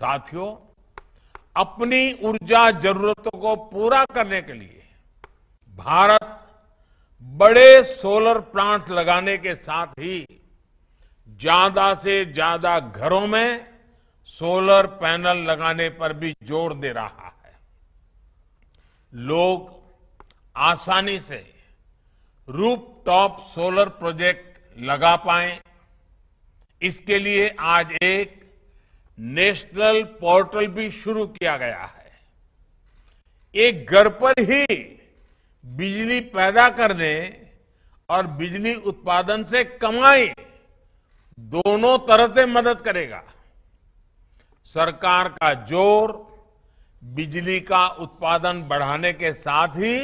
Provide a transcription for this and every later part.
साथियों, अपनी ऊर्जा जरूरतों को पूरा करने के लिए भारत बड़े सोलर प्लांट लगाने के साथ ही ज़्यादा से ज़्यादा घरों में सोलर पैनल लगाने पर भी ज़ोर दे रहा है। लोग आसानी से रूप टॉप सोलर प्रोजेक्ट लगा पाए। इसके लिए आज एक नेशनल पोर्टल भी शुरू किया गया है। एक घर पर ही बिजली पैदा करने और बिजली उत्पादन से कमाई दोनों तरह से मदद करेगा। सरकार का ज़ोर बिजली का उत्पादन बढ़ाने के साथ ही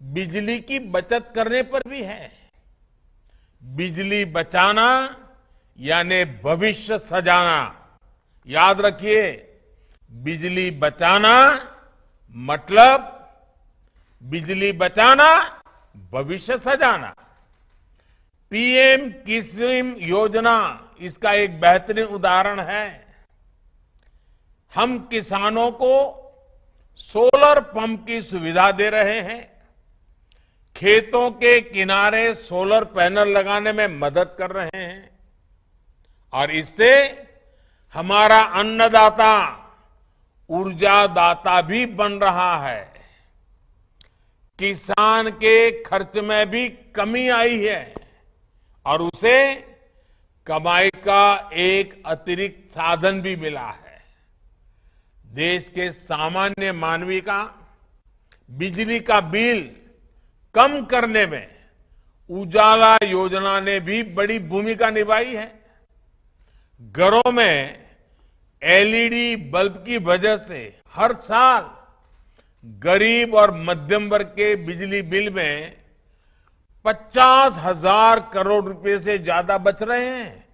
बिजली की बचत करने पर भी है। बिजली बचाना यानी भविष्य सजाना याद रखिए, बिजली बचाना मतलब बिजली बचाना, भविष्य सजाना। पीएम किसिम योजना इसका एक बेहतरीन उदाहरण है। हम किसानों को सोलर पंप की सुविधा दे रहे हैं। खेतों के किनारे सोलर पैनल लगाने में मदद कर रहे हैं। और इससे हमारा अन्नदाता, ऊर्जादाता भी बन रहा है। किसान के खर्च में भी कमी आई है और उसे कमाई का एक अतिरिक्त साधन भी मिला है। देश के सामान्य मानवी का, बिजली का बिल कम करने में उजाला योजना ने भी बड़ी भूमिका निभाई है। घरों में एलईडी बल्ब की वजह से हर साल गरीब और मध्यम वर्ग के बिजली बिल में पचास हज़ार करोड़ रुपए से ज़्यादा बच रहे हैं।